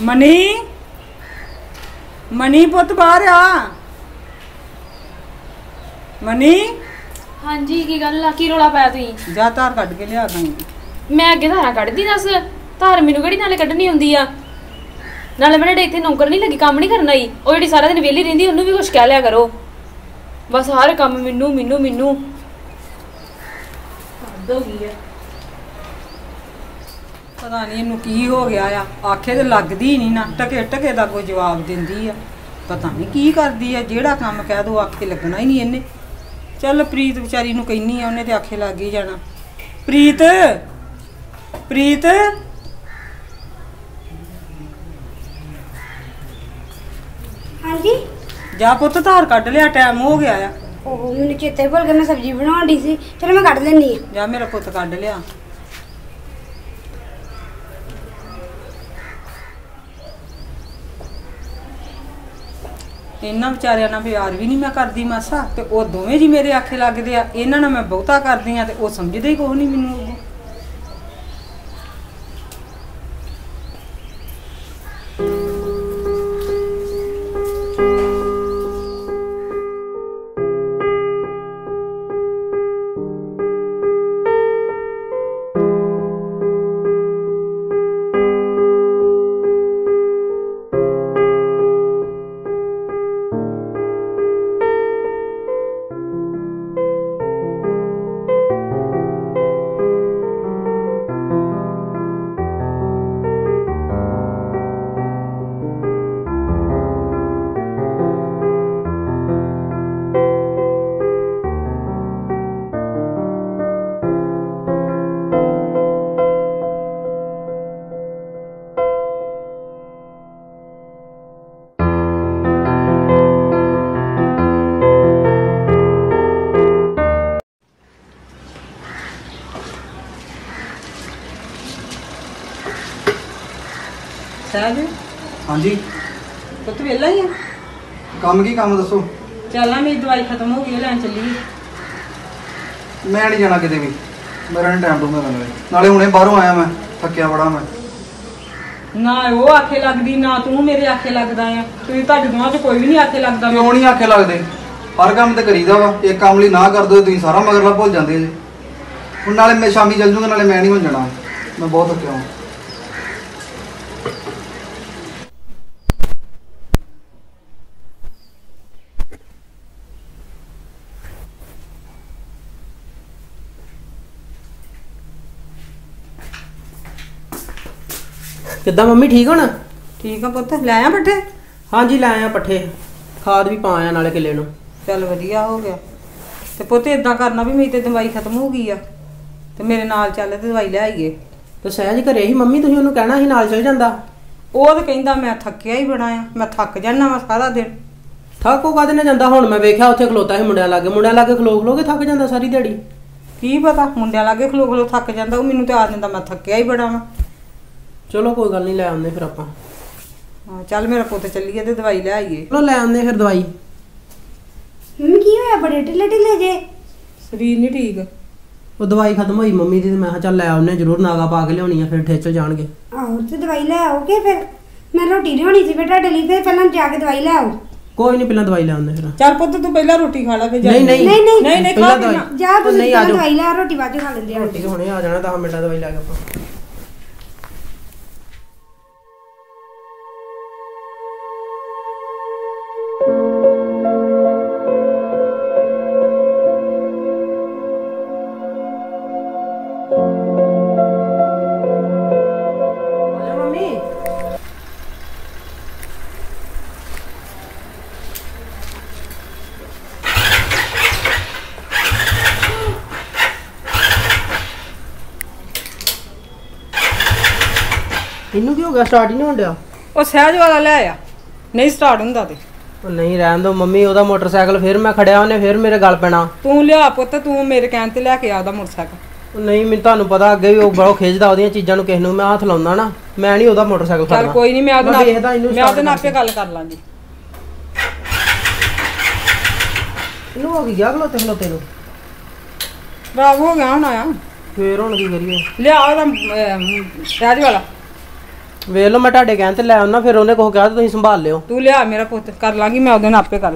Money? Money ਪੁੱਤ ਬਾਹਰ ਆ। ਮਨੀ? ਹਾਂਜੀ ਕੀ ਗੱਲ ਆ? ਕੀ ਰੋਲਾ ਪਾਇਆ ਤੁਸੀਂ? ਜਾ ਧਾਰ ਕੱਢ ਕੇ ਲਿਆ ਗਈ ਮੈਂ ਅੱਗੇ ਧਾਰਾਂ ਕੱਢਦੀ ਦੱਸ? ਧਾਰ ਮੈਨੂੰ ਕਿਹੜੀ ਨਾਲੇ ਕੱਢਣੀ ਹੁੰਦੀ ਆ? ਨਾਲੇ ਮੇਰੇ ਇੱਥੇ ਨੌਕਰ ਨਹੀਂ ਲੱਗੀ ਕੰਮ ਨਹੀਂ ਕਰਨਾ ਹੀ ਉਹ ਜਿਹੜੀ ਸਾਰਾ ਦਿਨ ਵਿਹਲੀ ਰਹਿੰਦੀ ਉਹਨੂੰ ਵੀ ਕੁਝ ਕਹਿ ਲਿਆ ਕਰੋ। ਬਸ ਹਰ ਕੰਮ ਮੈਨੂੰ ਮੈਨੂੰ ਮੈਨੂੰ। ਹੱਦ ਹੋ ਗਈ ਆ। ਪਤਾ ਨਹੀਂ ਇਹਨੂੰ ਕੀ ਹੋ ਗਿਆ ਆ। ਆਖੇ ਤੇ ਲੱਗਦੀ ਨਹੀਂ ਨਾ ਟਕੇ ਟਕੇ ਦਾ ਕੋਈ ਜਵਾਬ ਦਿੰਦੀ ਆ। ਪਤਾ ਨਹੀਂ ਕੀ ਕਰਦੀ ਆ ਜਿਹੜਾ ਕੰਮ ਕਹਿ ਦੋ ਆਖੇ ਲੱਗਣਾ ਹੀ ਨਹੀਂ ਇਹਨੇ। ਚੱਲ ਪ੍ਰੀਤ ਵਿਚਾਰੀ ਨੂੰ ਕਹਿਨੀ ਆ ਉਹਨੇ ਤੇ ਆਖੇ ਲੱਗ ਹੀ ਜਾਣਾ। ਪ੍ਰੀਤ ਪ੍ਰੀਤ। ਹਾਂਜੀ? ਜਾ ਪੁੱਤ ਧਾਰ ਕੱਢ ਲਿਆ ਟਾਈਮ ਹੋ ਗਿਆ ਆ। ਉਹ ਮੈਨੂੰ ਚੇਤੇ ਭੁੱਲ ਗਿਆ ਮੈਂ ਸਬਜ਼ੀ ਬਣਾਉਣ ਦੀ ਸੀ ਚਲੋ ਮੈਂ ਕੱਢ ਲੈਣੀ ਆ। ਜਾ ਮੇਰਾ ਪੁੱਤ ਕੱਢ ਲਿਆ। ਇਹਨਾਂ ਵਿਚਾਰਿਆਂ ਨਾਲ ਪਿਆਰ ਵੀ ਨਹੀਂ ਮੈਂ ਕਰਦੀ ਮਾਸਾ, ਤੇ ਉਹ ਦੋਵੇਂ ਜੀ ਮੇਰੇ ਆਖੇ ਲੱਗਦੇ ਆ, ਇਹਨਾਂ ਨਾਲ ਮੈਂ ਬਹੁਤਾ ਕਰਦੀ ਆ ਤੇ ਉਹ ਸਮਝਦੇ ਹੀ ਕੁਛ ਨਹੀਂ ਮੈਨੂੰ ਅੱਗੋਂ। ਹਾਂਜੀ। ਪੁੱਤ ਵੇਲਾ ਹੀ ਆ? ਕੰਮ ਕੀ ਕੰਮ ਦੱਸੋ? ਚੱਲਾਂ ਮੇਰੀ ਦਵਾਈ ਖਤਮ ਹੋ ਗਈ ਆ, ਲੈਣ ਚੱਲੀਏ ਮੈਂ ਨਹੀਂ ਜਾਣਾ ਕਿਤੇ ਵੀ। ਮੇਰਾ ਨਹੀਂ ਟਾਈਮ ਡੂੰਗਾ ਨਾਲੇ ਨਾਲੇ ਹੁਣੇ ਬਾਹਰੋਂ ਆਇਆ ਮੈਂ ਥੱਕਿਆ ਬੜਾ ਮੈਂ। ਨਾ ਉਹ ਆਖੇ ਲੱਗਦੀ ਨਾ ਤੂੰ ਮੇਰੇ ਆਖੇ ਲੱਗਦਾ ਆ। ਤੁਸੀਂ ਤੁਹਾਡੇ ਦੋਵਾਂ 'ਚ ਕੋਈ ਵੀ ਨਹੀਂ ਆਖੇ ਲੱਗਦਾ। ਕਿਉਂ ਨਹੀਂ ਆਖੇ ਲੱਗਦੇ? ਹਰ ਕੰਮ ਤੇ ਕਰੀਦਾ ਵਾ। ਇੱਕ ਕੰਮ ਲਈ ਨਾ ਕਰ ਦੋ ਤੁਸੀਂ ਸਾਰਾ ਮਗਰਲਾ ਭੁੱਲ ਜਾਂਦੇ ਜੀ। ਹੁਣ ਨਾਲੇ ਮੈਂ ਸ਼ਾਮੀ ਚੱਲ ਜੂੰਗਾ ਨਾਲੇ ਮੈਂ ਨਹੀਂ ਹੁਣ ਜਾਣਾ। ਮੈਂ ਬਹੁਤ ਥੱਕਿਆ ਹਾਂ ਕਿੱਦਾਂ ਮੰਮੀ ਠੀਕ ਹੋਣਾ? ਠੀਕ ਆ ਪੁੱਤ ਲੈ ਆ ਪੱਠੇ? ਹਾਂਜੀ ਲੈ ਆਇਆ ਪੱਠੇ। ਖਾਦ ਵੀ ਪਾ ਆਇਆ ਨਾਲੇ ਕਿੱਲੇ ਨੂੰ। ਚੱਲ ਵਧੀਆ ਹੋ ਗਿਆ। ਤੇ ਪੁੱਤ ਇਦਾਂ ਕਰਨਾ ਵੀ ਮੇਰੀ ਤੇ ਦਵਾਈ ਖਤਮ ਹੋ ਗਈ ਆ। ਤੇ ਮੇਰੇ ਨਾਲ ਚੱਲ ਤੇ ਦਵਾਈ ਲੈ ਆਈਏ। ਤੇ ਸਹਿਜ ਘਰੇ ਹੀ ਮੰਮੀ ਤੁਸੀਂ ਉਹਨੂੰ ਕਹਿਣਾ ਸੀ ਨਾਲ ਚਲ ਜਾਂਦਾ। ਉਹ ਤਾਂ ਕਹਿੰਦਾ ਮੈਂ ਥੱਕਿਆ ਹੀ ਬੜਾ ਆ ਮੈਂ ਥੱਕ ਜਾਣਾ ਵਾ ਸਾਰਾ ਦਿਨ। ਥੱਕ ਉਹ ਕਾਹਦੇ ਨਾਲ ਜਾਂਦਾ? ਹੁਣ ਮੈਂ ਵੇਖਿਆ ਉੱਥੇ ਖਲੋਤਾ ਸੀ ਮੁੰਡਿਆਂ ਲਾਗੇ। ਮੁੰਡਿਆਂ ਲਾਗੇ ਖਲੋ ਖਲੋ ਕੇ ਥੱਕ ਜਾਂਦਾ ਸਾਰੀ ਦਿਹਾੜੀ। ਕੀ ਪਤਾ ਮੁੰਡਿਆਂ ਲਾਗੇ ਖਲੋ ਖਲੋ ਥੱਕ ਜਾਂਦਾ ਉਹ ਮੈਨੂੰ ਤੇ ਆ ਜਾਂਦਾ ਮੈਂ ਥੱਕਿਆ ਹੀ ਬੜਾ ਵਾ। ਚਲੋ ਕੋਈ ਗੱਲ ਨਹੀਂ ਲੈ ਆਉਂਦੇ ਫਿਰ ਆਪਾਂ। ਹਾਂ, ਚੱਲ ਮੇਰਾ ਪੁੱਤ ਚੱਲੀਏ ਤੇ ਦਵਾਈ ਲੈ ਆਈਏ। ਚਲੋ ਲੈ ਆਉਂਦੇ ਫਿਰ ਦਵਾਈ। ਮੰਮੀ ਕੀ ਹੋਇਆ? ਬੜੇ ਢਿੱਲੇ ਢਿੱਲੇ ਜੇ। ਸਰੀਰ ਨਹੀਂ ਠੀਕ। ਉਹ ਦਵਾਈ ਖਤਮ ਹੋਈ ਮੰਮੀ ਦੀ ਤੇ ਮੈਂ ਕਿਹਾ ਚੱਲ ਲੈ ਆਉਂਦੇ ਜ਼ਰੂਰ ਨਾਗਾ ਪਾ ਕੇ ਲਿਆਉਣੀ ਆ ਫਿਰ ਠੇਚਲ ਜਾਣਗੇ। ਆਹੋ ਤੇ ਦਵਾਈ ਲੈ ਆਓਗੇ ਫਿਰ? ਮੈਂ ਰੋਟੀ ਲਿਆਉਣੀ ਸੀ ਫਿਰ ਤੁਹਾਡੇ ਲਈ ਫਿਰ ਪਹਿਲਾਂ ਜਾ ਕੇ ਦਵਾਈ ਲੈ ਆਓ। ਕੋਈ ਨਹੀਂ ਪਹਿਲਾਂ ਦਵਾਈ ਲੈ ਆਉਂਦੇ ਫਿਰ। ਚੱਲ ਪੁੱਤ ਤੂੰ ਪਹਿਲਾਂ ਰੋਟੀ ਖਾ ਲੈ ਫਿਰ ਜਾ ਨਹੀਂ ਨਹੀਂ ਨਹੀਂ, ਨਹੀਂ, ਪਹਿਲਾਂ ਖਾ ਦਵਾਈ। ਲੈਣਾ। ਜਾ ਤੁਸੀਂ ਨਹੀਂ ਆ ਪਹਿਲਾਂ ਜਾਓ। ਦਵਾਈ ਲੈ ਰੋਟੀ ਬਾਅਦ ਚ ਖਾ ਲੈਂਦੇ ਆ। ਰੋਟੀ ਹੁਣੇ ਆ ਜਾਣਾ 10 ਮਿੰਟਾਂ ਦਵਾਈ ਲੈ ਕੇ ਆਪਾਂ। ਇਹਨੂੰ ਕੀ ਹੋ ਗਿਆ ਸਟਾਰਟ ਹੀ ਨਹੀਂ ਹੁੰਦਿਆ ਉਹ ਸਹਿਜ ਵਾਲਾ ਲੈ ਆ ਨਹੀਂ ਸਟਾਰਟ ਹੁੰਦਾ ਤੇ ਉਹ ਨਹੀਂ ਰਹਿਣ ਦੋ ਮੰਮੀ ਉਹਦਾ ਮੋਟਰਸਾਈਕਲ ਫਿਰ ਮੈਂ ਖੜਿਆ ਉਹਨੇ ਫਿਰ ਮੇਰੇ ਗਲ ਪੈਣਾ। ਤੂੰ ਲਿਆ ਪੁੱਤ ਤੂੰ ਮੇਰੇ ਕਹਿਣ ਤੇ ਲੈ ਕੇ ਆ ਉਹਦਾ ਮੋਟਰਸਾਈਕਲ। ਉਹ ਨਹੀਂ ਮੈਨੂੰ ਤੁਹਾਨੂੰ ਪਤਾ ਅੱਗੇ ਵੀ ਉਹ ਬੜਾ ਖਿੱਚਦਾ ਉਹਦੀਆਂ ਚੀਜ਼ਾਂ ਨੂੰ ਕਿਸ ਨੂੰ ਮੈਂ ਹੱਥ ਲਾਉਂਦਾ ਨਾ ਮੈਂ ਨਹੀਂ ਉਹਦਾ ਮੋਟਰਸਾਈਕਲ ਚੱਲ ਖੜਨਾ ਕੋਈ ਨਹੀਂ ਮੈਂ ਉਹਦੇ ਮੈਂ ਵੇਖਦਾ ਨਾਲ ਇਹਨੂੰ ਮੈਂ ਉਹਦੇ ਨਾਲ ਆਪੇ ਗੱਲ ਕਰ ਲਾਂਗੀ। ਇਹਨੂੰ ਹੋ ਗਿਆ ਖਲੋਤੇ ਖਲੋਤੇ ਨੂੰ। ਖਰਾਬ ਹੋ ਗਿਆ ਹੁਣ ਆਇਆ। ਫੇਰ ਹੁਣ ਕੀ ਕਰੀਏ? ਲਿਆ ਉਹਦਾ ਪਿਆਜ ਵਾਲਾ। ਵੇਖ ਲਓ ਮੈਂ ਤੁਹਾਡੇ ਕਹਿਣ ਤੇ ਲੈ ਆਉਣਾ ਫਿਰ ਉਹਨੇ ਕੁਝ ਕਿਹਾ ਤੇ ਤੁਸੀਂ ਸੰਭਾਲ ਲਿਓ। ਤੂੰ ਲਿਆ ਮੇਰਾ ਪੁੱਤ, ਕਰ ਲਾਂਗੀ ਮੈਂ ਉਹਦੇ ਨਾਲ ਆਪੇ ਕਰ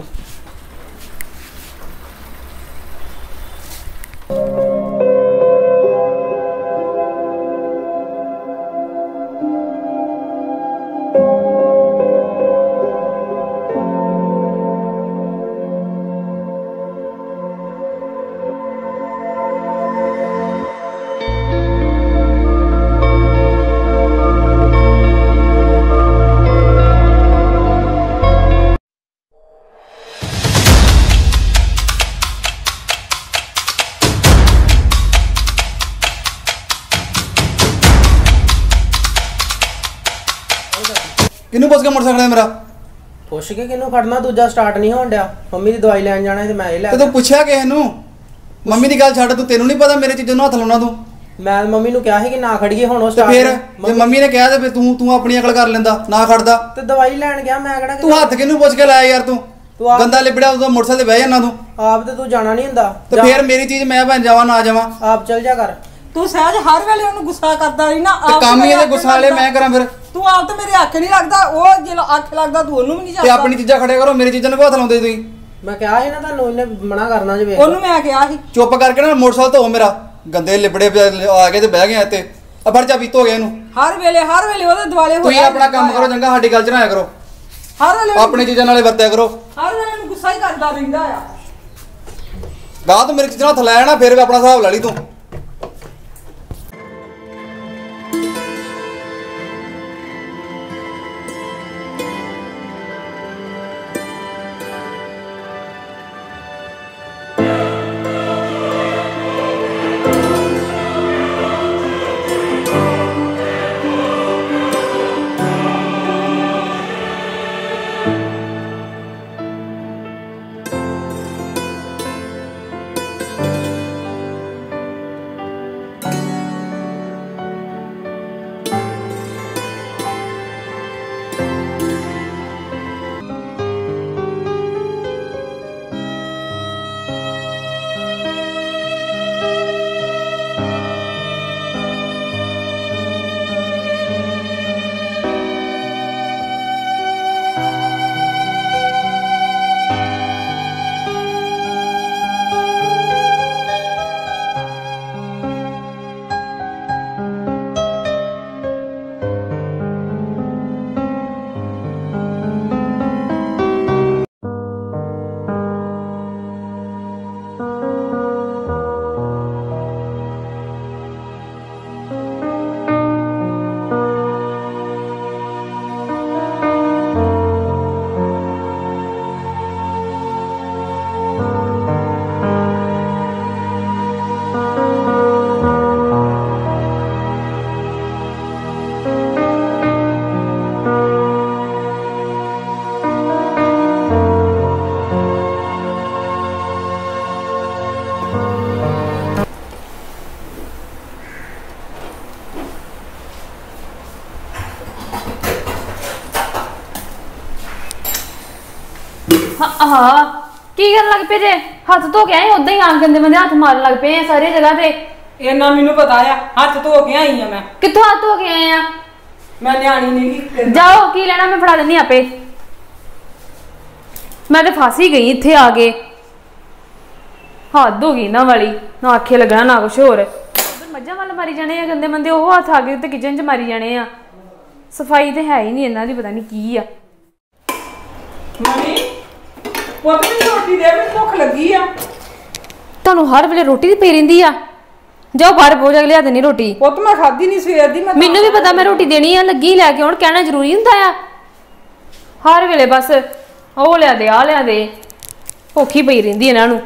ਹੈ ਮੇਰਾ? ਪੁੱਛ ਕੇ ਕਿਹਨੂੰ ਖੜਨਾ ਦੂਜਾ ਸਟਾਰਟ ਨਹੀਂ ਹੋਣ ਡਿਆ। ਮੰਮੀ ਦੀ ਦਵਾਈ ਲੈਣ ਜਾਣਾ ਤੇ ਮੈਂ ਇਹ ਲੈ ਤੇ ਤੂੰ ਪੁੱਛਿਆ ਕਿਸੇ ਨੂੰ? ਮੰਮੀ ਦੀ ਗੱਲ ਛੱਡ ਤੂੰ ਤੈਨੂੰ ਨਹੀਂ ਪਤਾ ਮੇਰੇ ਚੀਜ਼ਾਂ ਨੂੰ ਹੱਥ ਲਾਉਣਾ ਤੂੰ? ਮੈਂ ਮੰਮੀ ਨੂੰ ਕਿਹਾ ਸੀ ਕਿ ਨਾ ਖੜੀਏ ਹੁਣ ਉਹ ਤੇ start ਫਿਰ। ਜੇ ਮੰਮੀ ਨੇ ਕਿਹਾ ਤੇ ਫਿਰ ਤੂੰ ਤੂੰ ਆਪਣੀ ਅਕਲ ਕਰ ਲੈਂਦਾ ਨਾ ਖੜਦਾ। ਤੇ ਦਵਾਈ ਲੈਣ ਗਿਆ ਮੈਂ ਕਿਹੜਾ ਤੂੰ ਹੱਥ ਕਿਹਨੂੰ ਪੁੱਛ ਕੇ ਲਾਇਆ ਯਾਰ ਤੂੰ? ਤੂੰ ਆਪ- ਗੰਦਾ ਲਿਬੜਿਆ ਮੋਟਰਸਾਈਕਲ ਤੇ ਬਹਿ ਜਾਣਾ ਤੂੰ। ਆਪ ਤੇ ਤੂੰ ਜਾਣਾ ਨਹੀਂ ਹੁੰਦਾ। ਤੇ ਜਾ- ਫਿਰ ਮੇਰੀ ਚੀਜ਼ ਮੈਂ ਭੈਣ ਜਾਵਾਂ ਨਾ ਜਾਵਾਂ। ਆਪ ਚੱਲ ਜਾ ਕਰ ਤੂੰ ਸਹਿਜ ਹਰ ਵੇਲੇ ਉਹਨੂੰ ਗੁੱਸਾ ਕਰਦਾ ਰਹੀ ਨਾ ਤੇ ਕੰਮ ਹੀ ਇਹਦੇ ਗੁੱਸਾ ਵਾਲੇ ਮੈਂ ਕਰਾਂ ਫਿਰ। ਤੂੰ ਆਪ ਤਾਂ ਮੇਰੇ ਅੱਖ ਨਹੀਂ ਲੱਗਦਾ ਉਹ ਜੇ ਅੱਖ ਲੱਗਦਾ ਤੂੰ ਉਹਨੂੰ ਵੀ ਨਹੀਂ ਤੇ ਜਾਂਦਾ ਆਪਣੀ ਚੀਜ਼ਾਂ ਖੜਿਆ ਕਰੋ ਮੇਰੀ ਚੀਜ਼ਾਂ ਨੂੰ ਕਿਉਂ ਹੱਥ ਲਾਉਂਦੇ ਤੁਸੀਂ। ਮੈਂ ਕਿਹਾ ਸੀ ਨਾ ਤੁਹਾਨੂੰ ਇਹਨੇ ਮਨਾ ਕਰਨਾ ਜੇ ਵੇਖ। ਉਹਨੂੰ ਮੈਂ ਕਿਹਾ ਸੀ। ਚੁੱਪ ਕਰਕੇ ਨਾ ਮੋਟਰਸਾਈਕਲ ਧੋ ਮੇਰਾ। ਗੰਦੇ ਲਿਬੜੇ ਆ ਕੇ ਤੇ ਬਹਿ ਗਿਆ ਇੱਥੇ। ਆ ਫੜ ਚਾਬੀ ਧੋ ਗਿਆ ਇਹਨੂੰ। ਹਰ ਵੇਲੇ ਹਰ ਵੇਲੇ ਉਹਦੇ ਦਿਵਾਲੇ ਹੋ ਤੁਸੀਂ ਆਪਣਾ ਕੰਮ ਕਰੋ ਚੰਗਾ ਸਾਡੀ ਗੱਲ ਚ ਨਾ ਆਇਆ ਕਰੋ। ਹਰ ਵੇਲੇ ਆਪਣੀ ਚੀਜ਼ਾਂ ਨਾਲੇ ਵਰਤਿਆ ਕਰੋ। ਹਰ ਵੇਲੇ ਨੂੰ ਗੁੱਸਾ ਹੀ ਕਰਦਾ ਰਹਿੰਦਾ ਆ। ਗਾਹ ਤੂੰ ਮੇਰੀ ਚੀਜ਼ਾਂ ਹੱਥ ਨਾ ਫਿਰ ਵੀ ਆਪਣਾ ਹਿਸਾਬ ਲਾ ਲਈ ਤੂੰ। ਪਏ ਜੇ। ਹੱਥ ਧੋ ਕੇ ਆਏ ਉਦਾਂ ਹੀ ਆਂ ਗੰਦੇ ਮੰਦੇ ਹੱਥ ਮਾਰਨ ਲੱਗ ਪਏ ਆ ਸਾਰੀ ਜਗ੍ਹਾ ਤੇ। ਇੰਨਾ ਮੈਨੂੰ ਪਤਾ ਆ ਹੱਥ ਧੋ ਕੇ ਆਈ ਆ ਮੈਂ। ਕਿੱਥੋਂ ਹੱਥ ਧੋ ਕੇ ਆਏ ਆ? ਮੈਂ ਨਿਆਣੀ ਨਹੀਂ ਗੀ ਜਾਓ ਕੀ ਲੈਣਾ ਮੈਂ ਫੜਾ ਦਿੰਦੀ ਆਪੇ। ਮੈਂ ਤੇ ਫਸ ਹੀ ਗਈ ਇੱਥੇ ਆ ਕੇ। ਹੱਦ ਹੋ ਗਈ ਨਾ ਵਾਲੀ ਨਾ ਆਖੇ ਲੱਗਣਾ ਨਾ ਕੁਛ ਹੋਰ। ਉਧਰ ਮੱਝਾਂ ਵੱਲ ਮਾਰੀ ਜਾਣੇ ਆ ਗੰਦੇ ਮੰਦੇ ਉਹ ਹੱਥ ਆ ਗਏ ਤੇ ਕਿਚਨ 'ਚ ਮਾਰੀ ਜਾਣੇ ਆ। ਸਫ਼ਾਈ ਤੇ ਹੈ ਹੀ ਨਹੀਂ ਇਹਨਾਂ ਦੀ ਪਤਾ ਨਹੀਂ ਕੀ ਆ ਮੰਮੀ ਪੁੱਤ ਮੈਨੂੰ ਰੋਟੀ ਦੇ ਮੈਨੂੰ ਭੁੱਖ ਲੱਗੀ ਆ। ਤੁਹਾਨੂੰ ਹਰ ਵੇਲੇ ਰੋਟੀ ਦੀ ਪਈ ਰਹਿੰਦੀ ਆ। ਜਾਓ ਬਾਹਰ ਕੇ ਲਿਆ ਦੇਣੀ ਰੋਟੀ। ਪੁੱਤ ਮੈਂ ਖਾਧੀ ਨਹੀਂ ਸਵੇਰ ਦੀ ਮੈਂ ਤਾਂ- ਮੈਨੂੰ ਵੀ ਪਤਾ ਮੈਂ ਰੋਟੀ ਦੇਣੀ ਆ ਲੱਗੀ ਲੈ ਕੇ ਹੁਣ ਕਹਿਣਾ ਜ਼ਰੂਰੀ ਹੁੰਦਾ ਆ। ਹਰ ਵੇਲੇ ਬਸ ਉਹ ਲਿਆ ਦੇ ਆ ਲਿਆ ਦੇ। ਭੁੱਖੀ ਪਈ ਰਹਿੰਦੀ ਇਹਨਾਂ ਨੂੰ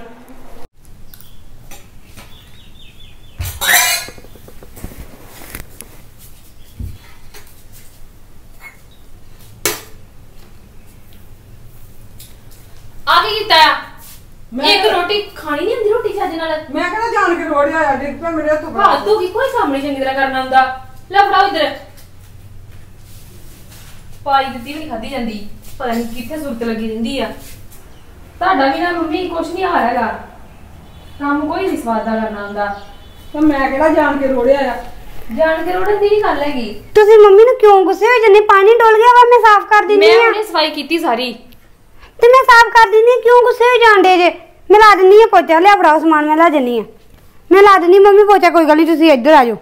ਆ ਕੀ ਕੀਤਾ ਆ ਇੱਕ ਰੋਟੀ ਖਾਣੀ ਨਹੀਂ ਹੁੰਦੀ ਰੋਟੀ ਚੱਜ ਨਾਲ। ਮੈਂ ਕਹਿੰਦਾ ਜਾਣ ਕੇ ਰੋੜਿਆ ਆ ਡਿੱਗ ਪਿਆ ਮੇਰੇ ਹੱਥੋਂ ਹਾਂ ਤੂੰ ਕੀ ਕੋਈ ਕੰਮ ਨਹੀਂ ਚੰਗੀ ਤਰ੍ਹਾਂ ਕਰਨਾ ਹੁੰਦਾ। ਲੈ ਫੜਾਓ ਇਧਰ। ਪਾਈ ਦਿੱਤੀ ਵੀ ਨਹੀਂ ਖਾਦੀ ਜਾਂਦੀ। ਪਤਾ ਨਹੀਂ ਕਿੱਥੇ ਸੁਰਤ ਲੱਗੀ ਰਹਿੰਦੀ ਆ। ਤੁਹਾਡਾ ਵੀ ਨਾ ਮੰਮੀ ਕੁਛ ਨਹੀਂ ਹਾਰ ਹੈਗਾ। ਕੰਮ ਕੋਈ ਨਹੀਂ ਸਵਾਦ ਦਾ ਕਰਨਾ ਹੁੰਦਾ। ਤਾਂ ਮੈਂ ਕਿਹੜਾ ਜਾਣ ਕੇ ਰੋੜਿਆ ਆ? ਜਾਣ ਕੇ ਰੋੜਨ ਦੀ ਵੀ ਗੱਲ ਹੈਗੀ। ਤੁਸੀਂ ਮੰਮੀ ਨੂੰ ਕਿਉਂ ਗੁੱਸੇ ਹੋ ਜੰਨੇ ਪਾਣੀ ਡੋਲ ਗਿਆ ਵਾ ਮੈਂ ਸਾਫ਼ ਕਰ ਦਿੰਦੀ ਮੈਂ ਆ। ਹੁਣੇ ਸਫ਼ਾਈ ਕੀਤੀ ਸਾਰੀ। ਤੇ ਮੈਂ ਸਾਫ਼ ਕਰ ਦਿੰਦੀ ਹਾਂ, ਕਿਉਂ ਗੁੱਸੇ ਹੋ ਜਾਂਦੇ ਜੇ? ਮੈਂ ਲਾ ਦਿੰਦੀ ਆ ਪੋਚਾ ਲਿਆ ਫੜਾਓ ਸਮਾਨ ਮੈਂ ਲਾ ਦਿੰਦੀ ਆ ਮੈਂ ਲਾ ਦਿੰਦੀ ਮੰਮੀ ਪੋਚਾ ਕੋਈ ਗੱਲ ਨਹੀਂ ਤੁਸੀਂ ਇੱਧਰ ਆ ਜਾਓ।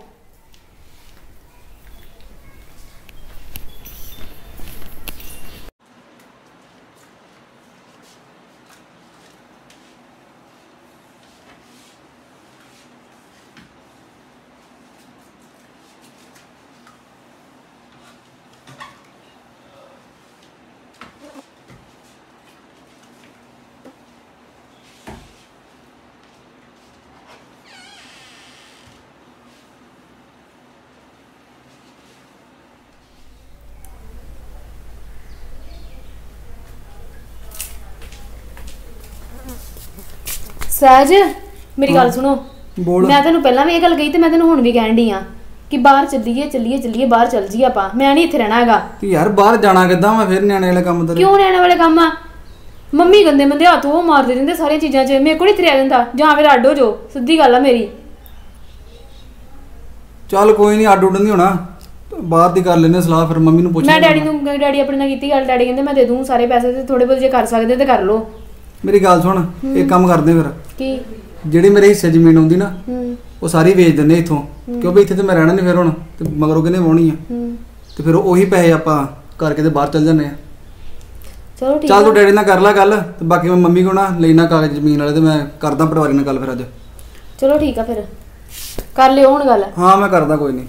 ਸਹਿਜ ਮੇਰੀ ਗੱਲ ਸੁਣੋ। ਬੋਲ। ਮੈਂ ਤੈਨੂੰ ਪਹਿਲਾਂ ਵੀ ਇਹ ਗੱਲ ਕਹੀ ਤੇ ਮੈਂ ਤੈਨੂੰ ਹੁਣ ਵੀ ਕਹਿਣ ਡਈ ਆ ਕਿ ਬਾਹਰ ਚੱਲੀਏ ਚੱਲੀਏ ਚੱਲੀਏ ਬਾਹਰ ਚੱਲ ਜੀ ਆਪਾਂ। ਮੈਂ ਨਹੀਂ ਇੱਥੇ ਰਹਿਣਾ ਹੈਗਾ। ਤੇ ਯਾਰ ਬਾਹਰ ਜਾਣਾ ਕਿੱਦਾਂ ਮੈਂ ਫਿਰ ਨਿਆਣੇ ਵਾਲੇ ਕੰਮ ਤੇ ਕਿਉਂ ਰਹਿਣ ਵਾਲੇ ਕੰਮ ਆ? ਮੰਮੀ ਗੰਦੇ ਮੰਦੇ ਹੱਥ ਉਹ ਮਾਰਦੇ ਰਹਿੰਦੇ ਸਾਰੀਆਂ ਚੀਜ਼ਾਂ 'ਚ। ਮੇਰੇ ਕੋਲ ਨਹੀਂ ਤਰਿਆ ਜਾਂਦਾ ਜਾਂ ਫਿਰ ਅੱਡ ਹੋ ਜਾਓ। ਸਿੱਧੀ ਗੱਲ ਆ ਮੇਰੀ। ਚੱਲ ਕੋਈ ਨਹੀਂ ਅੱਡ ਉੱਡ ਨਹੀਂ ਹੋਣਾ। ਬਾਹਰ ਦੀ ਕਰ ਲੈਨੇ ਸਲਾਹ ਫਿਰ ਮੰਮੀ ਨੂੰ ਪੁੱਛ ਮੈਂ। ਡੈਡੀ ਨੂੰ ਡੈਡੀ ਆਪਣੇ ਨਾਲ ਕੀਤੀ ਗੱਲ। ਡੈਡੀ ਕਹਿੰਦੇ ਮੈਂ ਦੇ ਦੂੰ ਸਾਰੇ ਪੈਸੇ ਤੇ ਥੋੜੇ ਬਹੁਤ ਜੇ ਕਰ ਸਕਦੇ ਤੇ ਕਰ ਲਓ। ਮੇਰੀ ਗੱਲ ਸੁਣ ਇੱਕ ਕੰਮ ਕਰਦੇ ਫਿਰ। ਕੀ? ਜਿਹੜੀ ਮੇਰੇ ਹਿੱਸੇ ਜ਼ਮੀਨ ਆਉਂਦੀ ਨਾ ਹੂੰ। ਉਹ ਸਾਰੀ ਵੇਚ ਦਿੰਨੇ ਇੱਥੋਂ ਕਿਉਂਕਿ ਇੱਥੇ ਤੇ ਮੈਂ ਰਹਿਣਾ ਨਹੀਂ ਫਿਰ ਹੁਣ ਤੇ ਮਗਰੋਂ ਕਿਹਨੇ ਵਾਉਣੀ ਆ? ਹੂੰ। ਤੇ ਫਿਰ ਉਹੀ ਪੈਸੇ ਆਪਾਂ ਕਰਕੇ ਤੇ ਬਾਹਰ ਚੱਲ ਜਾਂਦੇ ਆ। ਚਲੋ ਠੀਕ ਚੱਲ ਤੂੰ ਡੈਡੀ ਨਾਲ ਕਰ ਲੈ ਗੱਲ ਤੇ ਬਾਕੀ ਮੈਂ ਮੰਮੀ ਕੋਲ ਨਾ ਲੈਣਾ ਕਾਗਜ਼ ਜ਼ਮੀਨ ਵਾਲੇ ਤੇ ਮੈਂ ਕਰਦਾ ਪਟਵਾਰੀ ਨਾਲ ਗੱਲ ਫਿਰ ਅੱਜ। ਚਲੋ ਠੀਕ ਆ ਫਿਰ। ਕਰ ਲਿਓ ਹੁਣ ਗੱਲ। ਹਾਂ ਮੈਂ ਕਰਦਾ ਕੋਈ ਨਹੀਂ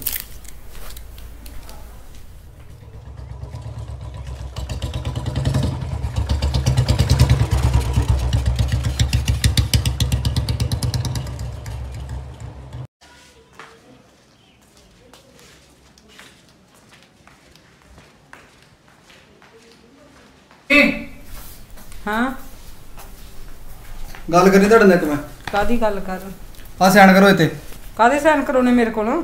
ਹਾਂ। ਗੱਲ ਕਰਨੀ ਤੁਹਾਡੇ ਨਾਲ ਇੱਕ ਮੈਂ। ਕਾਦੀ ਗੱਲ ਕਰ? ਆ ਸਿਆਣ ਕਰੋ ਇੱਥੇ। ਕਾਦੇ ਸਾਈਨ ਕਰਾਉਣੇ ਮੇਰੇ ਕੋਲੋਂ?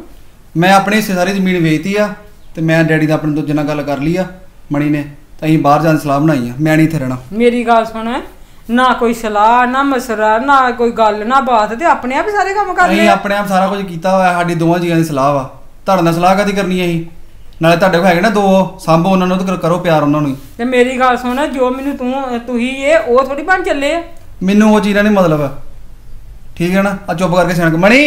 ਮੈਂ ਆਪਣੇ ਹਿੱਸੇ ਸਾਰੀ ਜ਼ਮੀਨ ਵੇਚਤੀ ਆ ਤੇ ਮੈਂ ਡੈਡੀ ਦਾ ਆਪਣੇ ਦੂਜੇ ਨਾਲ ਗੱਲ ਕਰ ਲਈ ਆ ਮਣੀ ਨੇ। ਤਾਂ ਅਸੀਂ ਬਾਹਰ ਜਾਣ ਦੀ ਸਲਾਹ ਬਣਾਈ ਆ ਮੈਂ ਨਹੀਂ ਇੱਥੇ ਰਹਿਣਾ। ਮੇਰੀ ਗੱਲ ਸੁਣ ਨਾ ਕੋਈ ਸਲਾਹ ਨਾ ਮਸਰਾ ਨਾ ਕੋਈ ਗੱਲ ਨਾ ਬਾਤ ਤੇ ਆਪਣੇ ਆਪ ਹੀ ਸਾਰੇ ਕੰਮ ਕਰ ਅਸੀਂ ਲਏ ਆਪਣੇ ਆਪ ਸਾਰਾ ਕੁਝ ਕੀਤਾ ਹੋਇਆ ਸਾਡੀ ਦੋਵਾਂ ਜੀਆਂ ਦੀ ਸਲਾਹ ਵਾ। ਤੁਹਾਡੇ ਨਾਲ ਸਲਾਹ ਕਦੀ ਕਰਨੀ ਅਸੀਂ? ਨਾਲੇ ਤੁਹਾਡੇ ਕੋਲ ਹੈਗੇ ਨਾ ਦੋ ਸਾਂਭੋ ਉਹਨਾਂ ਨੂੰ ਤੇ ਕਰੋ ਪਿਆਰ ਉਹਨਾਂ ਨੂੰ ਹੀ। ਤੇ ਮੇਰੀ ਗੱਲ ਸੁਣ ਜੋ ਮੈਨੂੰ ਤੂੰ ਤੁਸੀਂ ਇਹ ਉਹ ਥੋੜੀ ਬਣ ਚੱਲੇ ਆ। ਮੈਨੂੰ ਉਹ ਚੀਜ਼ਾਂ ਨਹੀਂ ਮਤਲਬ। ਆ। ਠੀਕ ਹੈ ਨਾ? ਆ ਚੁੱਪ ਕਰਕੇ ਸਿਆਣ ਕੇ ਮਣੀ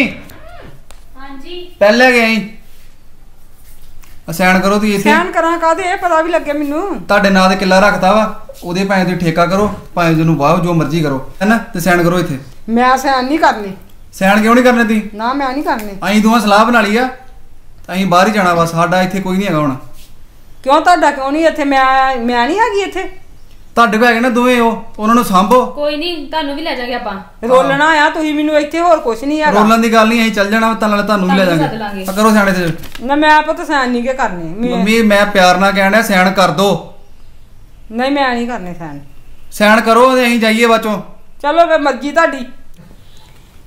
ਹਾਂਜੀ। ਪਹਿਲੇ ਗਏ ਅਸੀਂ ਆ ਸਿਆਣ ਕਰੋ ਤੁਸੀਂ ਇੱਥੇ। ਸਹਿਨ ਕਰਾਂ ਕਾਦੇ ਇਹ ਪਤਾ ਵੀ ਲੱਗੇ ਮੈਨੂੰ। ਤੁਹਾਡੇ ਨਾਂ ਤੇ ਕਿੱਲਾ ਰੱਖਤਾ ਵਾ। ਉਹਦੇ ਭਾਵੇਂ ਤੁਸੀਂ ਠੇਕਾ ਕਰੋ ਭਾਵੇਂ ਜਿਹਨੂੰ ਵਾਹੋ ਜੋ ਮਰਜ਼ੀ ਕਰੋ। ਹੈਨਾ ਤੇ ਸਿਆਣ ਕਰੋ ਇੱਥੇ। ਮੈਂ ਸਹਿਨ ਨਹੀਂ ਕਰਨੀ। ਸਿਆਣ ਕਿਉਂ ਨਹੀਂ ਕਰਨੇ ਤੁਸੀਂ? ਨਾ ਮੈਂ ਨਹੀਂ ਕਰਨੀ। ਅਸੀਂ ਦੋਵਾਂ ਸਲਾਹ ਬਣਾ ਲਈ ਆ। ਅਸੀਂ ਬਾਹਰ ਹੀ ਜਾਣਾ ਬਸ ਸਾਡਾ ਇੱਥੇ ਕੋਈ ਨਹੀਂ ਹੈਗਾ ਹੁਣ। ਕਿਉਂ ਤੁਹਾਡਾ ਕਿਉਂ ਨਹੀਂ ਇੱਥੇ? ਮੈਂ ਮੈਂ ਨਹੀਂ ਹੈਗੀ ਇੱਥੇ। ਤੁਹਾਡੇ ਕੋਲ ਹੈਗੇ ਨਾ ਦੋਵੇਂ ਉਹ ਉਹਨਾਂ ਨੂੰ ਸਾਂਭੋ। ਕੋਈ ਨਹੀਂ ਤੁਹਾਨੂੰ ਵੀ ਲੈ ਜਾਗੇ ਆਪਾਂ। ਰੋਲਣਾ ਆ ਤੁਸੀਂ ਮੈਨੂੰ ਇੱਥੇ ਹੋਰ ਕੁਝ ਨਹੀਂ ਹੈਗਾ। ਰੋਲਣ ਦੀ ਗੱਲ ਨਹੀਂ ਅਸੀਂ ਚੱਲ ਜਾਣਾ ਤਾਂ ਨਾਲੇ ਤੁਹਾਨੂੰ ਵੀ ਲੈ ਤੁਹਾਨੂੰ ਜਾਾਂਗੇ। ਸੱਦ ਲਾਂਗੇ। ਆ ਕਰੋ ਸਿਆਣੇ ਤੇ ਨਾ ਮੈਂ ਪੁੱਤ ਸਹਿਨ ਨਹੀਂ ਕੇ ਕਰਨੀ। ਮੈਂ- ਮੰਮੀ ਮੈਂ ਪਿਆਰ ਨਾਲ ਕਹਿਣ ਡਿਆ ਸਿਆਣ ਕਰ ਦੋ। ਨਹੀਂ ਮੈਂ ਨਹੀਂ ਕਰਨੀ ਸਹਿਨ ਸਿਆਣ ਕਰੋ ਤੇ ਅਸੀਂ ਜਾਈਏ ਬਾਚੋਂ ਚਲੋ ਫੇ ਮਰਜ਼ੀ ਤੁਹਾਡੀ।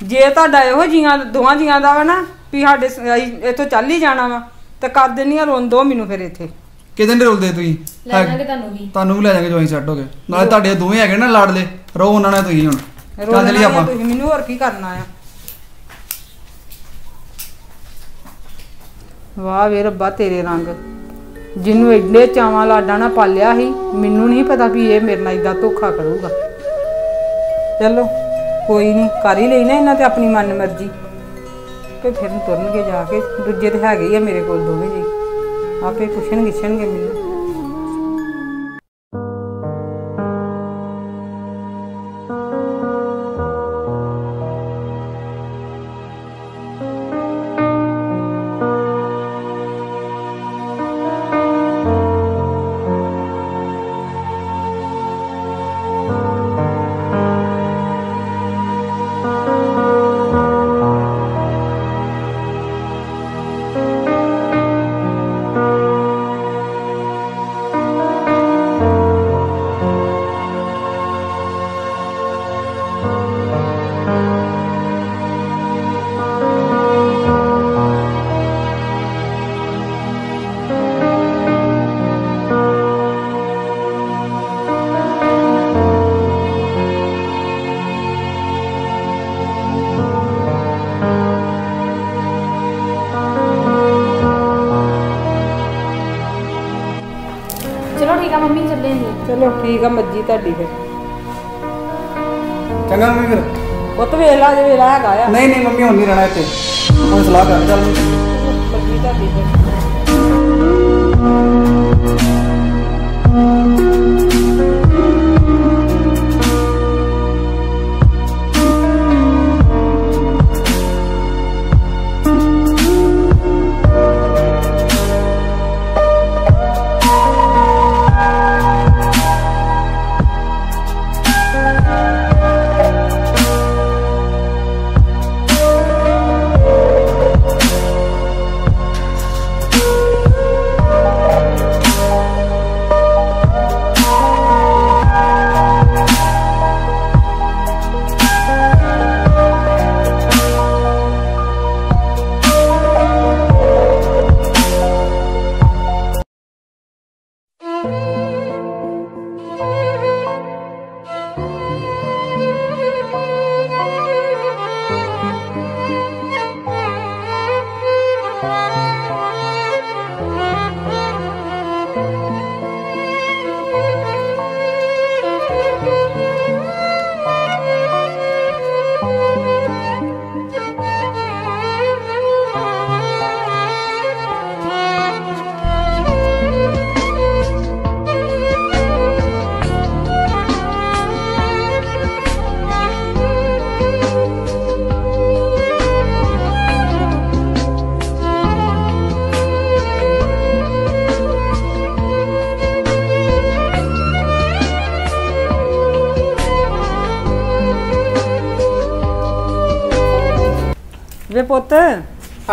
ਜੇ ਤੁਹਾਡਾ ਇਹੋ ਜੀਆਂ ਦੋਵਾਂ ਜੀਆਂ ਦਾ ਵਾ ਨਾ ਵੀ ਸਾਡੇ ਇੱਥੋਂ ਚੱਲ ਹੀ ਜਾਣਾ ਵਾ। ਤੇ ਕਰ ਦਿੰਨੀ ਆ ਰੋਣ ਦੋ ਮੈਨੂੰ ਫਿਰ ਇੱਥੇ। ਕਿਤੇ ਨਹੀਂ ਰੁਲਦੇ ਤੁਸੀਂ? ਲੈ ਜਾਗੇ ਤੁਹਾਨੂੰ ਵੀ। ਤੁਹਾਨੂੰ ਵੀ ਲੈ ਜਾਾਂਗੇ ਜੋ ਅਸੀਂ ਸੈੱਟ ਹੋ ਗਏ ਨਾਲੇ ਤੁਹਾਡੇ ਦੋਵੇਂ ਹੈਗੇ ਨਾ ਲਾੜਲੇ ਰਹੋ ਉਹਨਾਂ ਨਾਲ ਤੁਸੀਂ ਹੁਣ। ਚੱਲ ਆ ਆਪਾਂ। ਤੁਸੀਂ। ਮੈਨੂੰ ਹੋਰ ਕੀ ਕਰਨਾ ਆ। ਵਾਹ ਵੇ ਰੱਬਾ ਤੇਰੇ ਰੰਗ। ਜਿਹਨੂੰ ਐਡੇ ਚਾਵਾਂ ਲਾਡਾਂ ਨਾਲ ਪਾਲਿਆ ਸੀ ਮੈਨੂੰ ਨਹੀਂ ਪਤਾ ਵੀ ਇਹ ਮੇਰੇ ਨਾਲ ਇਦਾਂ ਧੋਖਾ ਕਰੂਗਾ। ਚਲੋ ਕੋਈ ਨਹੀਂ। ਕਰ ਹੀ ਲਈ ਨਾ ਇਹਨਾਂ ਤੇ ਆਪਣੀ ਮਨ ਮਰਜ਼ੀ। ਆਪੇ ਫਿਰ ਨੂੰ ਤੁਰਨਗੇ ਜਾ ਕੇ, ਦੂਜੇ ਤੇ ਹੈਗੇ ਹੀ ਆ ਮੇਰੇ ਕੋਲ ਦੋਵੇਂ ਜੀ। ਆਪੇ ਪੁੱਛਣ ਗਿੱਛਣਗੇ ਮੈਨੂੰ। ਠੀਕ ਆ ਮੰਮੀ ਚੱਲੇ ਅਸੀਂ ਚਲੋ ਠੀਕ ਆ ਮੱਜੀ ਤੁਹਾਡੀ ਫਿਰ। ਚੰਗਾ ਮੰਮੀ ਫਿਰ। ਪੁੱਤ ਵੇਲਾ ਜੇ ਵੇਲਾ ਹੈਗਾ ਆ। ਨਹੀਂ ਨਹੀਂ ਮੰਮੀ ਹੁਣ ਨਹੀਂ ਰਹਿਣਾ ਇੱਥੇ। ਹੁਣ ਸਲਾਹ ਕਰ ਚੱਲ। ਮੱਜੀ ਤੁਹਾਡੀ ਫਿਰ।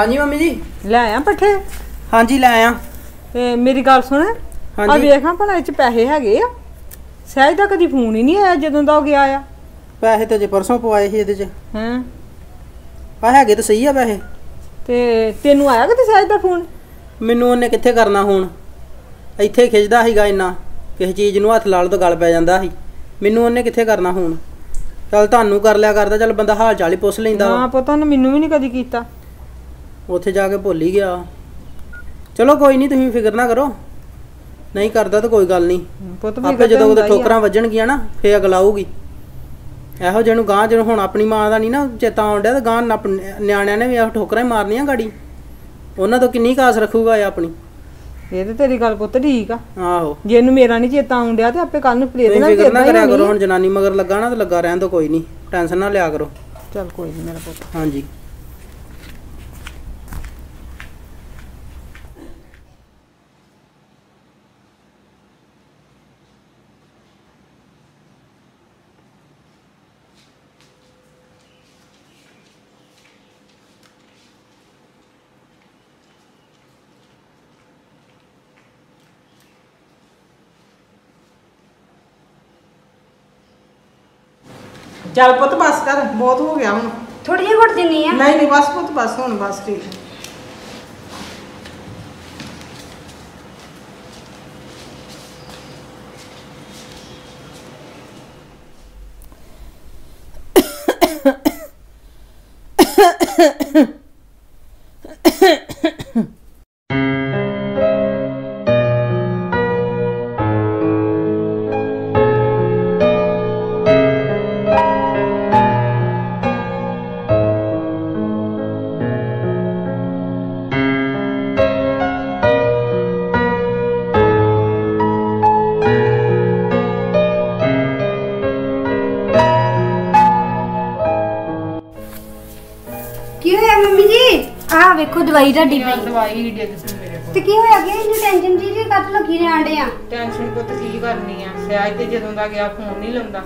ਹਾਂਜੀ ਮੰਮੀ ਜੀ। ਲੈ ਆਇਆ ਪੱਠੇ? ਹਾਂਜੀ ਲੈ ਆਇਆ ਤੇ ਮੇਰੀ ਗੱਲ ਸੁਣ। ਆ ਹਾਂਜੀ। ਵੇਖਾਂ ਭਲਾ ਇਹ ਚ ਪੈਸੇ ਹੈਗੇ ਆ। ਸਹਿਜ ਦਾ ਕਦੀ ਫੋਨ ਹੀ ਨਹੀਂ ਆਇਆ ਜਦੋਂ ਦਾ ਉਹ ਗਿਆ ਆ। ਪੈਸੇ ਤੇ ਜੇ ਪਰਸੋਂ ਪਵਾਏ ਸੀ ਇਹਦੇ 'ਚ। ਹਾਂ? ਆ ਹੈਗੇ ਤਾਂ ਸਹੀ ਆ ਪੈਸੇ। ਤੇ ਤੈਨੂੰ ਆਇਆ ਕਦੀ ਸਹਿਜ ਦਾ ਫੋਨ? ਮੈਨੂੰ ਉਹਨੇ ਕਿੱਥੇ ਕਰਨਾ ਹੁਣ? ਇੱਥੇ ਖਿੱਚਦਾ ਸੀਗਾ ਇੰਨਾ। ਕਿਸੇ ਚੀਜ਼ ਨੂੰ ਹੱਥ ਲਾ ਲਓ ਤਾਂ ਗਲ ਪੈ ਜਾਂਦਾ ਸੀ। ਮੈਨੂੰ ਉਹਨੇ ਕਿੱਥੇ ਕਰਨਾ ਹੁਣ? ਚੱਲ ਤੁਹਾਨੂੰ ਕਰ ਲਿਆ ਕਰਦਾ ਚੱਲ ਬੰਦਾ ਹਾਲ ਚਾਲ ਹੀ ਪੁੱਛ ਲੈਂਦਾ ਨਾ ਵਾ। ਪਤਾ ਉਹਨੇ ਮੈਨੂੰ ਵੀ ਨਹੀਂ ਕਦੀ ਕੀਤਾ। ਉੱਥੇ ਜਾ ਕੇ ਭੁੱਲ ਹੀ ਗਿਆ। ਚਲੋ ਕੋਈ ਨਹੀਂ ਤੁਸੀਂ ਫਿਕਰ ਨਾ ਕਰੋ। ਨਹੀਂ ਕਰਦਾ ਤਾਂ ਕੋਈ ਗੱਲ ਨਹੀਂ ਪੁੱਤ ਵੀ ਆਪੇ ਜਦੋਂ ਉਹਦੇ ਠੋਕਰਾਂ ਵੱਜਣਗੀਆਂ ਨਾ ਫੇਰ ਅਗਲਾ ਆਊਗੀ। ਇਹੋ ਜਿਹੇ ਨੂੰ ਗਾਂ ਜਿਹਨੂੰ ਹੁਣ ਆਪਣੀ ਮਾਂ ਦਾ ਨਹੀਂ ਨਾ ਚੇਤਾ ਆਉਂਦਿਆ ਤਾਂ ਗਾਂ ਨਿਆਣਿਆਂ ਨੇ ਵੀ ਇਹੋ ਠੋਕਰਾਂ ਹੀ ਮਾਰਨੀਆਂ ਗਾੜੀ। ਉਹਨਾਂ ਤੋਂ ਕਿੰਨੀ ਕਾਸ ਰੱਖੂਗਾ ਇਹ ਆਪਣੀ। ਇਹ ਤੇ ਤੇਰੀ ਗੱਲ ਪੁੱਤ ਠੀਕ ਆ। ਆਹੋ। ਜੇ ਇਹਨੂੰ ਮੇਰਾ ਨਹੀਂ ਚੇਤਾ ਆਉਣ ਡਿਆ ਤੇ ਆਪੇ ਕੱਲ ਨੂੰ ਪਲੇਟ ਨਾਲ ਫਿਕਰ ਨਾ ਕਰਿਆ ਕਰੋ ਹੋਣੀ ਹੁਣ ਜਨਾਨੀ ਮਗਰ ਲੱਗਾ ਨਾ ਤਾਂ ਲੱਗਾ ਰਹਿਣ ਦੋ ਕੋਈ ਨਹੀਂ ਟੈਨਸ਼ਨ ਨਾ ਲਿਆ ਕਰੋ। ਚੱਲ ਕੋਈ ਨਹੀਂ ਮੇਰਾ ਪੁੱਤ। ਹਾਂਜੀ। ਚੱਲ ਪੁੱਤ ਬਸ ਕਰ ਬਹੁਤ ਹੋ ਗਿਆ ਹੁਣ ਥੋੜੀ ਜਿਹੀ ਘੁੱਟ ਦਿੰਨੀ ਆ ਨਹੀਂ ਨਹੀਂ ਬਸ ਪੁੱਤ ਬਸ ਹੁਣ ਬਸ ਠੀਕ ਕੀ ਵੇਖੋ ਦਵਾਈ ਤੁਹਾਡੀ ਪਈ। ਦਵਾਈ ਡਿੱਗ ਸੀ ਮੇਰੇ ਕੋਲ। ਤੇ ਕੀ ਹੋਇਆ ਕਿ ਇੰਨੀ ਟੈਨਸ਼ਨ ਜੀ ਜੀ ਕੱਟ ਲੱਗੀ ਜਾਂਦੇ ਆ? ਟੈਨਸ਼ਨ ਪੁੱਤ ਕੀ ਕਰਨੀ ਆ? ਸਿਆਜ ਤੇ ਜਦੋਂ ਦਾ ਗਿਆ ਫੋਨ ਨਹੀਂ ਲਾਉਂਦਾ।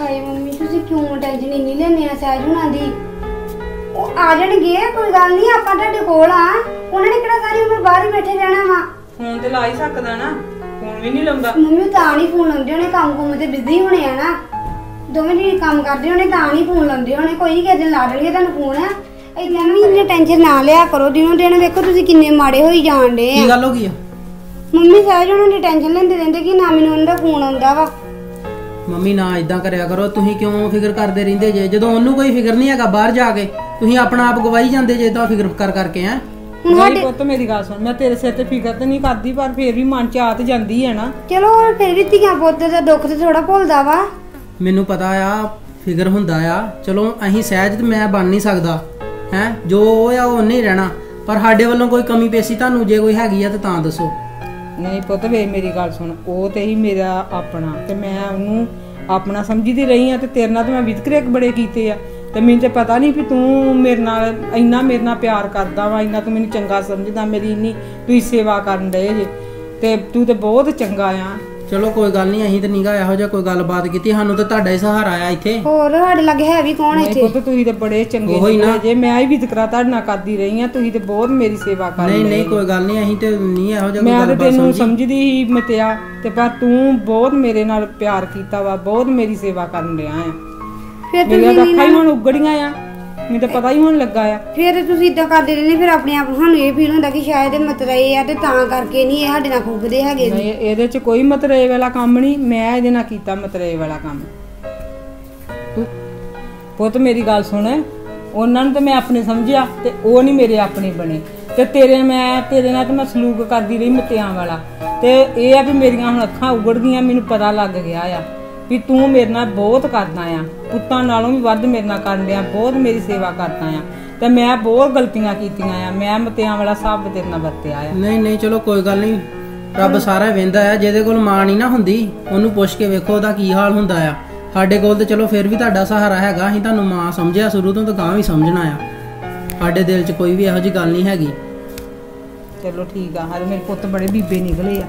ਹਾਏ ਮੰਮੀ ਤੁਸੀਂ ਕਿਉਂ ਟੈਨਸ਼ਨ ਇੰਨੀ ਲੈਨੇ ਆ ਸਹਿਜ ਹੁਣਾਂ ਦੀ? ਉਹ ਆ ਜਾਣਗੇ ਕੋਈ ਗੱਲ ਨਹੀਂ ਆਪਾਂ ਤੁਹਾਡੇ ਕੋਲ ਆ। ਉਹਨਾਂ ਨੇ ਕਿਹੜਾ ਸਾਰੀ ਉਮਰ ਬਾਹਰ ਹੀ ਬੈਠੇ ਰਹਿਣਾ ਵਾ? ਫੋਨ ਤੇ ਲਾ ਹੀ ਸਕਦਾ ਨਾ ਫੋਨ ਵੀ ਨਹੀਂ ਲਾਉਂਦਾ। ਮੰਮੀ ਤਾਂ ਨਹੀਂ ਫੋਨ ਲਾਉਂਦੇ ਹੋਣੇ ਕੰਮ ਕੁੰਮ ਤੇ ਬਿਜ਼ੀ ਹੋਣੇ ਆ ਨਾ। ਦੋਵੇਂ ਜੀ ਕੰਮ ਕਰਦੇ ਹੋਣੇ ਤਾਂ ਨਹੀਂ ਫੋਨ ਲਾਉਂਦੇ ਹੋਣੇ ਕੋਈ ਕਿਸੇ ਦਿਨ ਲਾ ਦੇਣਗੇ ਤੁਹਾਨੂੰ ਫੋਨ ਇਦਾਂ ਵੀ ਇੰਨੀ ਟੈਨਸ਼ਨ ਨਾ ਲਿਆ ਕਰੋ ਦਿਨੋਂ ਦਿਨ ਵੇਖੋ ਤੁਸੀਂ ਕਿੰਨੇ ਮਾੜੇ ਹੋਈ ਜਾਂਦੇ ਕੀ ਆ। ਗੱਲ ਹੋ ਗਈ ਆ? ਮੰਮੀ ਸਹਿਜ ਉਹਨਾਂ ਦੀ ਟੈਨਸ਼ਨ ਲੈਂਦੇ ਰਹਿੰਦੇ ਕਿ ਨਾ ਮੈਨੂੰ ਉਹਨਾਂ ਦਾ ਫੋਨ ਆਉਂਦਾ ਵਾ। ਮੰਮੀ ਨਾ ਇਦਾਂ ਕਰਿਆ ਕਰੋ ਤੁਸੀਂ ਕਿਉਂ ਫਿਕਰ ਕਰਦੇ ਰਹਿੰਦੇ ਜੇ? ਜਦੋਂ ਉਹਨੂੰ ਕੋਈ ਫਿਕਰ ਨਹੀਂ ਹੈਗਾ ਬਾਹਰ ਜਾ ਕੇ ਤੁਸੀਂ ਆਪਣਾ ਆਪ ਗਵਾਈ ਜਾਂਦੇ ਜੇ ਤਾਂ ਫਿਕਰ ਕਰ ਕਰਕੇ ਆ ਹੁਣ ਨਹੀਂ ਸਾਡੇ ਪੁੱਤ ਮੇਰੀ ਗੱਲ ਸੁਣ ਮੈਂ ਤੇਰੇ ਸਿਰ ਤੇ ਫਿਕਰ ਤੇ ਨਹੀਂ ਕਰਦੀ ਪਰ ਫੇਰ ਵੀ ਮਨ ਚ ਆ ਤੇ ਜਾਂਦੀ ਹੈ ਨਾ। ਚਲੋ ਫਿਰ ਵੀ ਧੀਆਂ ਪੁੱਤ ਦਾ ਦੁੱਖ ਤੇ ਥੋੜਾ ਭੁੱਲਦਾ ਵਾ। ਮੈਨੂੰ ਪਤਾ ਆ ਫਿਕਰ ਹੁੰਦਾ ਆ। ਚਲੋ ਅਸੀਂ ਸਹਿਜ ਤੇ ਮੈਂ ਬਣ ਨਹੀਂ ਸਕਦਾ। ਹੈ? ਜੋ ਉਹ ਆ ਉਹ ਨਹੀਂ ਰਹਿਣਾ। ਪਰ ਸਾਡੇ ਵੱਲੋਂ ਕੋਈ ਕਮੀ ਪੇਸ਼ੀ ਤੁਹਾਨੂੰ ਜੇ ਕੋਈ ਹੈਗੀ ਆ ਤਾਂ ਤਾਂ ਦੱਸੋ। ਨਹੀਂ ਪੁੱਤ ਵੇ, ਮੇਰੀ ਗੱਲ ਸੁਣ, ਉਹ ਤੇ ਹੀ ਮੇਰਾ ਆਪਣਾ, ਤੇ ਮੈਂ ਉਹਨੂੰ ਆਪਣਾ ਸਮਝਦੀ ਰਹੀ ਆ ਤੇ ਤੇਰੇ ਨਾਲ ਤੇ ਮੈਂ ਵਿਤਕਰੇ ਬੜੇ ਕੀਤੇ ਆ। ਤੇ ਮੈਨੂੰ ਤੇ ਪਤਾ ਨਹੀਂ ਵੀ ਤੂੰ ਮੇਰੇ ਨਾਲ ਇੰਨਾ ਮੇਰੇ ਨਾਲ ਪਿਆਰ ਕਰਦਾ ਵਾ, ਇੰਨਾ ਤੂੰ ਮੈਨੂੰ ਚੰਗਾ ਸਮਝਦਾ, ਮੇਰੀ ਇੰਨੀ ਤੂੰ ਸੇਵਾ ਕਰਨ ਦੇ ਜੇ। ਤੇ ਤੂੰ ਤੇ ਬਹੁਤ ਚੰਗਾ ਆ। ਚਲੋ ਕੋਈ ਗੱਲ ਨਹੀਂ ਅਸੀਂ ਤਾਂ ਨੀਗਾ ਇਹੋ ਜਿਹਾ ਕੋਈ ਗੱਲਬਾਤ ਕੀਤੀ ਸਾਨੂੰ ਤਾਂ ਤੁਹਾਡਾ ਹੀ ਸਹਾਰਾ ਆ ਇੱਥੇ। ਹੋਰ ਸਾਡੇ ਲੱਗੇ ਹੈ ਵੀ ਕੌਣ ਨਹੀਂ ਇੱਥੇ? ਪੁੱਤ ਤੁਸੀਂ ਤੇ ਬੜੇ ਚੰਗੇ ਉਹੀ ਨਾ। ਨਿਕਲੇ ਜੇ ਮੈਂ ਹੀ ਵਿਤਕਰਾ ਤੁਹਾਡੇ ਨਾਲ ਕਰਦੀ ਰਹੀ ਆ ਤੁਸੀਂ ਤੇ ਬਹੁਤ ਮੇਰੀ ਸੇਵਾ ਕਰ ਨਹੀਂ ਨਹੀਂ ਕੋਈ ਗੱਲ ਨਹੀਂ ਅਸੀਂ ਤੇ ਨਹੀਂ ਇਹੋ ਜਿਹਾ ਕੋਈ ਮੈਂ ਤੇ ਗੱਲਬਾਤ ਤੈਨੂੰ ਸਮਝੀ। ਸਮਝਦੀ ਹੀ ਮਤਿਆ ਤੇ ਪਰ ਤੂੰ ਬਹੁਤ ਮੇਰੇ ਨਾਲ ਪਿਆਰ ਕੀਤਾ ਵਾ ਬਹੁਤ ਮੇਰੀ ਸੇਵਾ ਕਰਨ ਰਿਹਾ ਆ। ਫਿਰ ਮੇਰੀਆਂ ਤੁਸੀਂ ਤਾਂ ਅੱਖਾਂ ਹੀ ਹੁਣ ਉਗੜੀਆਂ ਆ। ਮੈਨੂੰ ਤਾਂ ਪਤਾ ਹੀ ਹੁਣ ਲੱਗਾ ਆ। ਫਿਰ ਤੁਸੀਂ ਇਦਾਂ ਕਰਦੇ ਰਹਿੰਦੇ ਫਿਰ ਆਪਣੇ ਆਪ ਨੂੰ ਸਾਨੂੰ ਇਹ ਫੀਲ ਹੁੰਦਾ ਕਿ ਸ਼ਾਇਦ ਇਹ ਮਤਰਏ ਆ ਤੇ ਤਾਂ ਕਰਕੇ ਨਹੀਂ ਇਹ ਸਾਡੇ ਨਾਲ ਫੁੱਕਦੇ ਹੈਗੇ ਨਹੀਂ ਇਹਦੇ 'ਚ ਕੋਈ ਮਤਰੇ ਵਾਲਾ ਕੰਮ ਨਹੀਂ ਮੈਂ ਇਹਦੇ ਨਾਲ ਕੀਤਾ ਮਤਰੇ ਵਾਲਾ ਕੰਮ। ਤੂੰ ਪੁੱਤ ਮੇਰੀ ਗੱਲ ਸੁਣ ਉਹਨਾਂ ਨੂੰ ਤਾਂ ਮੈਂ ਆਪਣੇ ਸਮਝਿਆ ਤੇ ਉਹ ਨਹੀਂ ਮੇਰੇ ਆਪਣੇ ਬਣੇ। ਤੇ ਤੇਰੇ ਮੈਂ ਤੇਰੇ ਨਾਲ ਤਾਂ ਮੈਂ ਸਲੂਕ ਕਰਦੀ ਰਹੀ ਮਤਿਆਂ ਵਾਲਾ। ਤੇ ਇਹ ਆ ਵੀ ਮੇਰੀਆਂ ਹੁਣ ਅੱਖਾਂ ਉਗੜ ਗਈਆਂ ਮੈਨੂੰ ਪਤਾ ਲੱਗ ਗਿਆ ਆ। ਵੀ ਤੂੰ ਮੇਰੇ ਨਾਲ ਬਹੁਤ ਕਰਦਾ ਆ। ਪੁੱਤਾਂ ਨਾਲੋਂ ਵੀ ਵੱਧ ਮੇਰੇ ਨਾਲ ਕਰਨ ਡਿਆ ਬਹੁਤ ਮੇਰੀ ਸੇਵਾ ਕਰਦਾ ਆ। ਤੇ ਮੈਂ ਬਹੁਤ ਗਲਤੀਆਂ ਕੀਤੀਆਂ ਆ ਮੈਂ ਮਤਿਆਂ ਵਾਲਾ ਸਭ ਤੇਰੇ ਨਾਲ ਵਰਤਿਆ ਆ। ਨਹੀਂ ਨਹੀਂ ਚਲੋ ਕੋਈ ਗੱਲ ਨਹੀਂ। ਰੱਬ ਸਾਰਾ ਵੇਂਦਾ ਆ ਜਿਹਦੇ ਕੋਲ ਮਾਂ ਨਹੀਂ ਨਾ ਹੁੰਦੀ ਉਹਨੂੰ ਪੁੱਛ ਕੇ ਵੇਖੋ ਉਹਦਾ ਕੀ ਹਾਲ ਹੁੰਦਾ ਆ। ਸਾਡੇ ਕੋਲ ਤੇ ਚਲੋ ਫਿਰ ਵੀ ਤੁਹਾਡਾ ਸਹਾਰਾ ਹੈਗਾ ਅਸੀਂ ਤੁਹਾਨੂੰ ਮਾਂ ਸਮਝਿਆ ਸ਼ੁਰੂ ਤੋਂ ਤਾਂ ਗਾਂ ਵੀ ਸਮਝਣਾ ਆ। ਸਾਡੇ ਦਿਲ 'ਚ ਕੋਈ ਵੀ ਇਹੋ ਜਿਹੀ ਗੱਲ ਨਹੀਂ ਹੈਗੀ। ਚਲੋ ਠੀਕ ਆ ਹਰ ਮੇਰੇ ਪੁੱਤ ਬੜੇ ਬੀਬੇ ਨਿਕਲੇ ਆ।